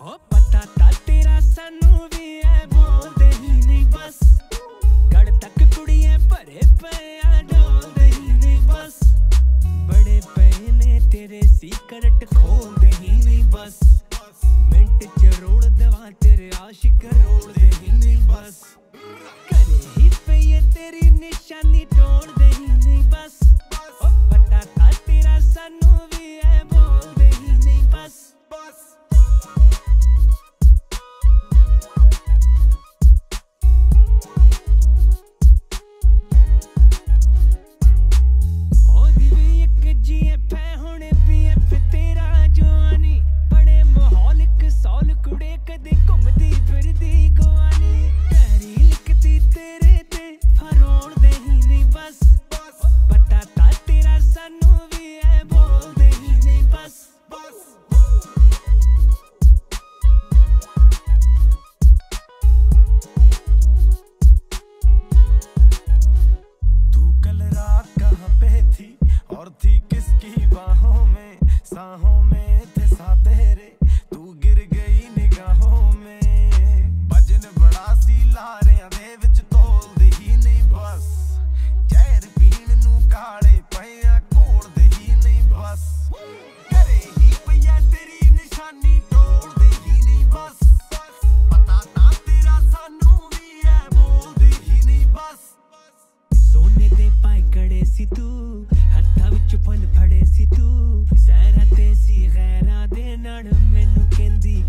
ਓ ਪਤਾ ਤਾਂ ਤੇਰਾ ਸਾਨੂੰ ਵੀ ਐ बस पता था तेरा सनू भी है, बोल दे नहीं, बस बस। और थी किसकी बाहों में, साहों में? ਤੂੰ ਹੱਥਾਂ ਵਿੱਚ ਫਨ ਫੜੇ ਸੀ ਤੂੰ ਸਹਿਰਾ ਤੇ ਸੀ ਗੈਰਾਂ ਦੇ ਨਾਲ ਮੈਨੂੰ ਕਹਿੰਦੀ